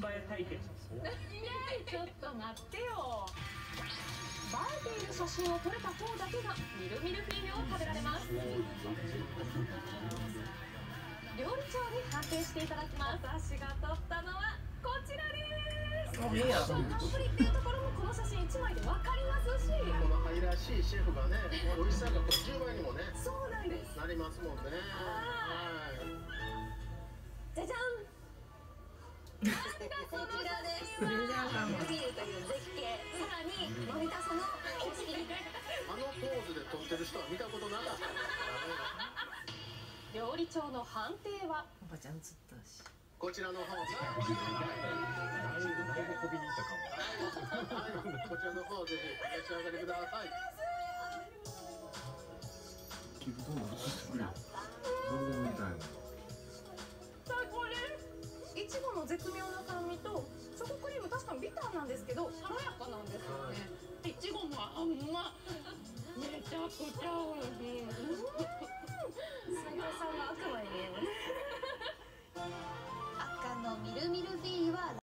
映え対決ちょっと待ってよ。映えている写真を撮れた方だけがミルミルフィーユを食べられます。料理長に判定していただきます。私が撮ったのはこちらです。たっぷりっていうところもこの写真1枚で分かりますし。この愛らしいシェフがね 美味しさがこう10倍にもねそうなんです。なりますもんね。はいこちらです。ビールという絶景さらにのび太その景色あのポーズで撮ってる人は見たことなかった料理長の判定は。おばちゃん映ったしこちらの方がこちらの方ぜひ召し上がりください絶妙な酸味とチョコクリーム確かにビターなんですけど爽やかなんですよね。い。ちごも甘まめちゃくちゃ美味しい。斉藤さんの悪魔に見えます。赤のみるみる B は